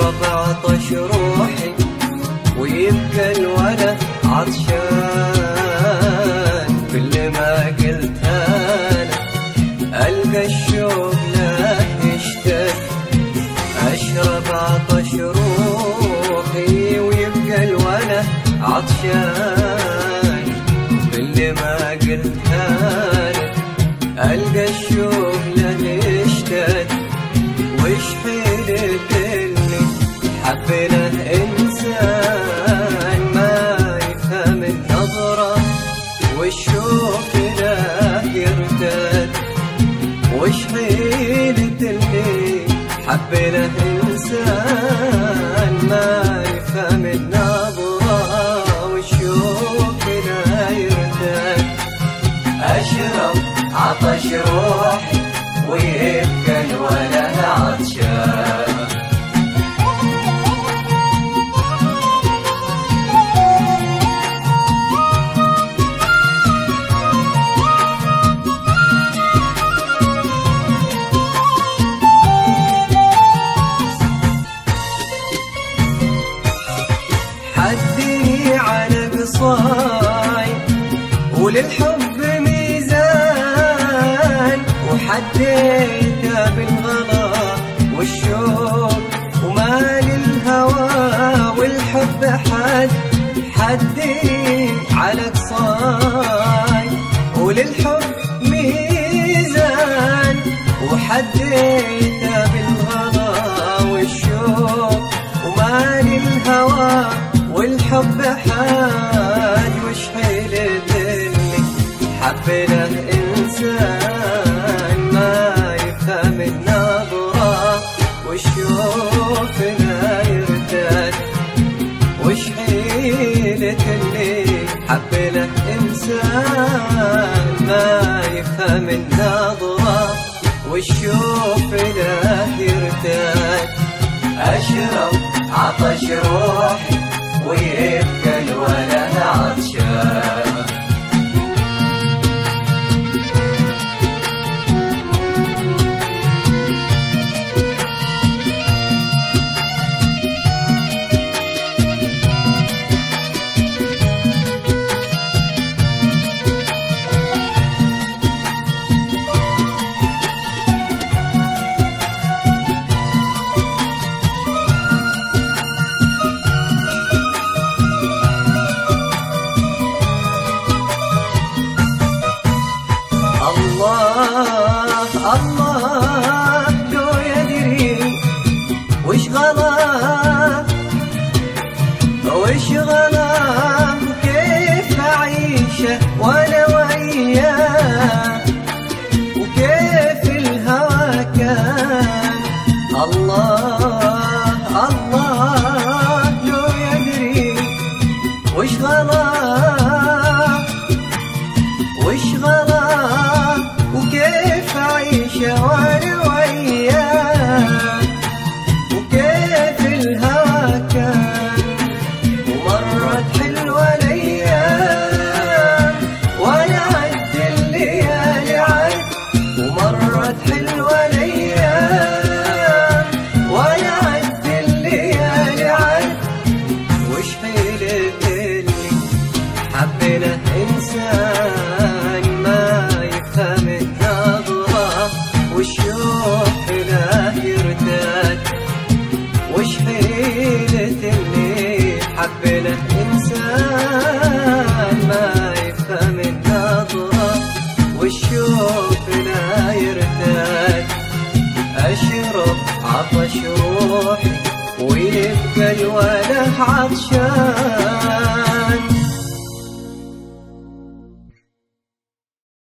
اشرب عطش روحي ويبقى الولا عطشان. كل ما قلت أنا ألقى الشوق لا يشتد أشرب عطش روحي ويبقى الولا عطشان. كل ما قلت وش حيلة اللي حبنا إنسان ما يفهم النظرة والشوق له يرتد أشرب عطش روحي ويبقى الولد عطشان قصاي وللحب ميزان وحديته بالغلا والشوق ومال الهوى والحب حد حدي على قصاي. وللحب ميزان وحديته إنسان ما يفهم النظرة والشوف لا يرتد أشرب عطش روحي ويبقى وأنا وكيف الهوى كان. الله الله لو يدري وش غلا وش وكيف أعيش وأنا النظرة والشوق لا يرتد وش حيلة اللي حبنا إنسان ما يفهم النظرة؟ والشوق لا يرتد أشرب عطش روحي ويبقى الوله عطشان.